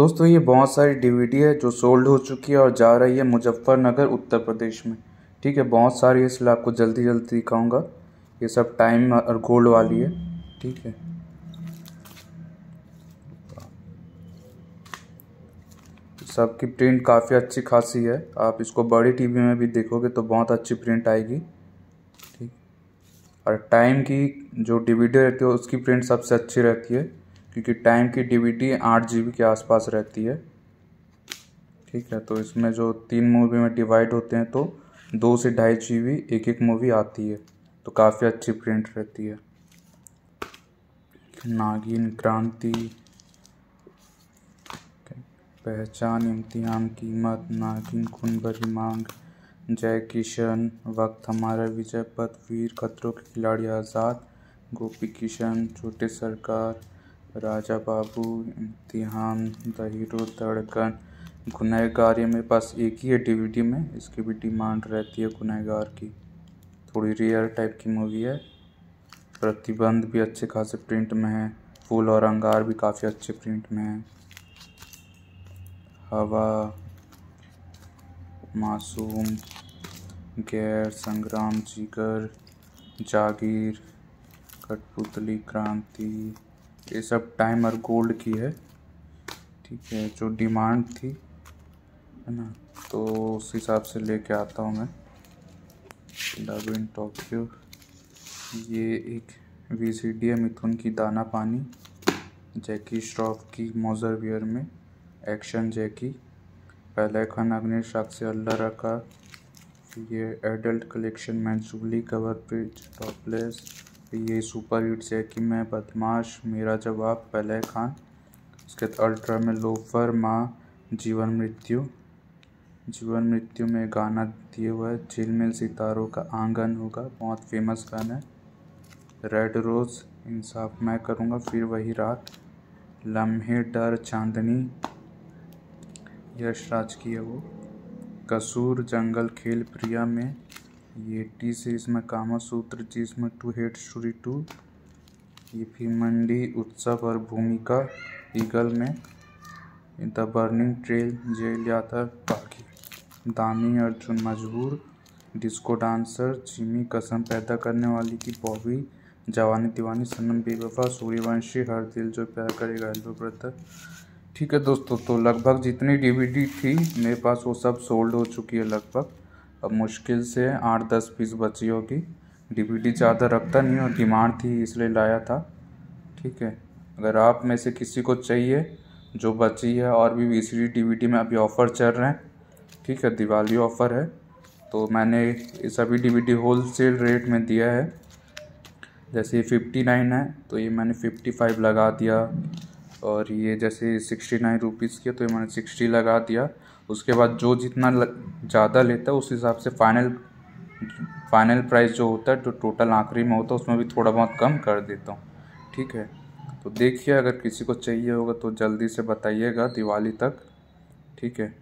दोस्तों, ये बहुत सारी डीवीडी है जो सोल्ड हो चुकी है और जा रही है मुजफ्फरनगर, उत्तर प्रदेश में। ठीक है, बहुत सारी है, इसलिए आपको जल्दी जल्दी दिखाऊँगा। ये सब टाइम और गोल्ड वाली है। ठीक है। सबकी प्रिंट काफ़ी अच्छी खासी है। आप इसको बड़ी टीवी में भी देखोगे तो बहुत अच्छी प्रिंट आएगी। ठीक। और टाइम की जो डिविडी रहती है, उसकी प्रिंट सबसे अच्छी रहती है। क्योंकि टाइम की डीवीडी आठ जीबी के आसपास रहती है। ठीक है तो इसमें जो तीन मूवी में डिवाइड होते हैं तो दो से ढाई जी एक एक मूवी आती है तो काफ़ी अच्छी प्रिंट रहती है। नागिन क्रांति, पहचान, इम्तिहान, कीमत, नागिन खून भरी मांग जय किशन वक्त, हमारा विजय पथ, वीर, खतरों के खिलाड़ी, आज़ाद, गोपी किशन, छोटे सरकार राजा बाबू, इम्तिहान द हीरो धड़कन, गुनहगार, ये मेरे पास एक ही है डीवीडी में, इसकी भी डिमांड रहती है गुनहगार की। थोड़ी रेयर टाइप की मूवी है। प्रतिबंध भी अच्छे खासे प्रिंट में है। फूल और अंगार भी काफ़ी अच्छे प्रिंट में है। हवा, मासूम, गैर, संग्राम, जीगर, जागीर, कठपुतली, क्रांति ये सब टाइम और गोल्ड की है। ठीक है, जो डिमांड थी, है ना? तो उस हिसाब से लेके आता हूँ मैं। इन टोक्यो ये एक वी सी डी मिथुन की दाना पानी जैकी श्रॉफ की मोजर वियर में एक्शन जैकी पहले खान अग्नि साक्षी अल्लाह रखा ये एडल्ट कलेक्शन में जुबली कवर पेज टॉपलेस ये सुपर हिट है कि मैं बदमाश, मेरा जवाब पहले खान, उसके बाद अल्ट्रा में लोफर माँ, जीवन मृत्यु। जीवन मृत्यु में गाना दिए हुआ है झिलमिल सितारों का आँगन होगा, बहुत फ़ेमस गाना है। रेड रोज़ इंसाफ मैं करूँगा, फिर वही रात। लम्हे, डर, चांदनी यश राज की है वो। कसूर, जंगल, खेल, प्रिया में ये टी सीरीज़ में कामा सूत्र, जिसमें टू हेड स्टोरी टू, ये फिर मंडी, उत्सव और भूमिका, ईगल में, द बर्निंग ट्रेल, जेल यात्रा, बाकी। दानी अर्जुन मजबूर, डिस्को डांसर जिमी कसम पैदा करने वाली की बॉबी, जवानी दीवानी, सनम बेवफा, सूर्यवंशी, हर दिल जो प्यार करेगा हेलो ब्रदर ठीक है दोस्तों तो लगभग जितनी डीवीडी थी, मेरे पास वो सब सोल्ड हो चुकी है लगभग। अब मुश्किल से आठ दस पीस बची होगी। डीवीडी ज़्यादा रखता नहीं और डिमांड थी, इसलिए लाया था। ठीक है, अगर आप में से किसी को चाहिए जो बची है और भी वी सी डी में अभी ऑफ़र चल रहे हैं, ठीक है, दिवाली ऑफ़र है तो मैंने सभी डीवीडी होल सेल रेट में दिया है। जैसे ये फिफ्टी नाइन है तो ये मैंने फिफ्टी फाइव लगा दिया। और ये जैसे सिक्सटी नाइन रुपीज़ की तो ये मैंने सिक्सटी लगा दिया। उसके बाद जो जितना ज़्यादा लेता है, उस हिसाब से फाइनल फाइनल प्राइस जो होता है, जो टोटल आखिरी में होता है, उसमें भी थोड़ा बहुत कम कर देता हूँ। ठीक है? तो देखिए, अगर किसी को चाहिए होगा तो जल्दी से बताइएगा दिवाली तक। ठीक है?